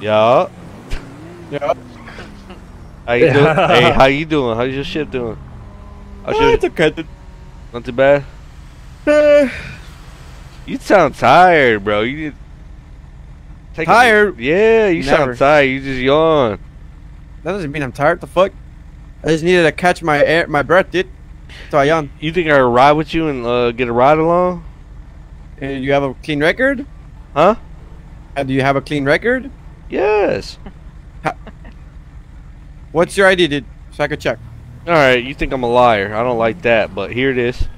Yeah. Yeah. How you doing? hey, how you doing? How's your shit doing? How's Oh, your, it's okay. dude. not too bad. Eh, You sound tired, bro. You need take a- Tired? yeah, you Never. sound tired. You just yawn. That doesn't mean I'm tired. The fuck? I just needed to catch my air, my breath, dude. So I yawn. You think I ride with you and uh, get a ride along? And you have a clean record? Huh? And do you have a clean record? Yes. What's your ID, dude? So I could check. All right. You think I'm a liar? I don't like that, but here it is.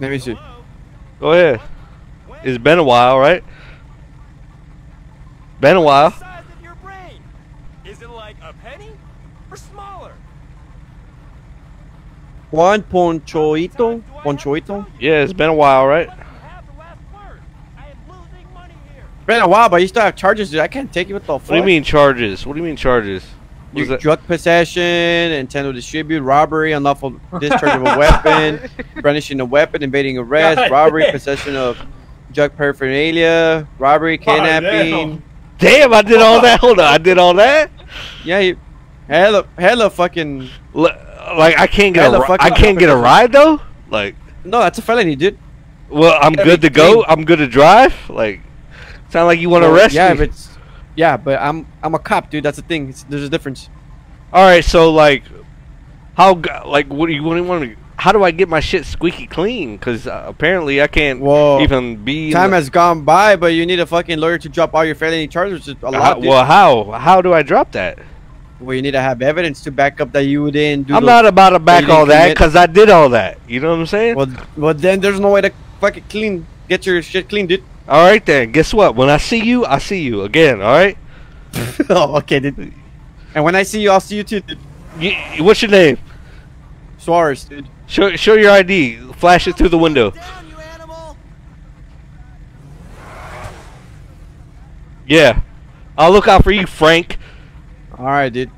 Let me see. Go ahead. It's been a while, right? Been a while. size of your brain? Is it like a penny or smaller? Juan Ponchoito? Ponchoito? Yeah, it's been a while, right? Let me have the last word. I am losing money here. Been a while, but you still have charges, dude. I can't take you. with the fuck? What do you mean charges? What do you mean charges? What is You that? drug possession, intent to distribute, robbery, unlawful discharge of a weapon, brandishing a weapon, invading arrest, God robbery, damn. possession of drug paraphernalia, robbery, kidnapping. Damn, I did all that. Hold on, I did all that. yeah, you hella, hella fucking. Like I can't get a I can't get a ride though. Like, No, that's a felony, dude. well, I'm good to go. I'm good to drive. Like, sound like you want to Well, arrest yeah, me. but it's, yeah, but I'm I'm a cop, dude. That's the thing. It's, there's a difference. All right, so like, how like what do you want to want to? How do I get my shit squeaky clean? Because uh, apparently I can't Well, even be. Time has gone by, but you need a fucking lawyer to drop all your felony charges. A How- lot. well, how how do I drop that? Well, you need to have evidence to back up that you didn't do. I'm not about to back all that because I did all that. You know what I'm saying? Well, well, then there's no way to fucking clean, get your shit clean, dude. All right then. Guess what? When I see you, I see you again. All right. oh, okay, dude. And when I see you, I'll see you too, dude. What's your name? Suarez, dude. Show show your ID. Flash it through the window. Down. Yeah. I'll look out for you, Frank. All right, dude.